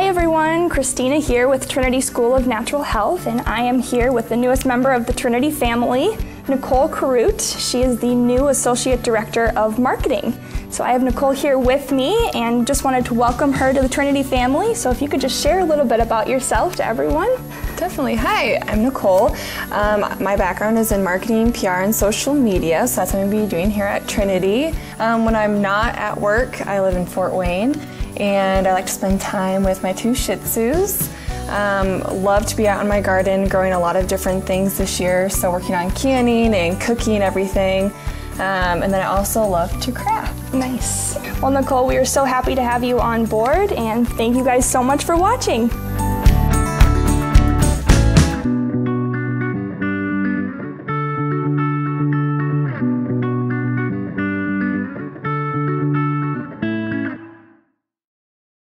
everyone, Christina here with Trinity School of Natural Health, and I am here with the newest member of the Trinity family, Nicole Kurut. She is the new Associate Director of Marketing. So I have Nicole here with me and just wanted to welcome her to the Trinity family. So if you could just share a little bit about yourself to everyone. Definitely. Hi, I'm Nicole. Um, my background is in marketing, PR, and social media, so that's what I'm going to be doing here at Trinity. Um, when I'm not at work, I live in Fort Wayne and I like to spend time with my two Shih Tzus. Um, love to be out in my garden growing a lot of different things this year, so working on canning and cooking everything. Um, and then I also love to craft. Nice. Well, Nicole, we are so happy to have you on board, and thank you guys so much for watching.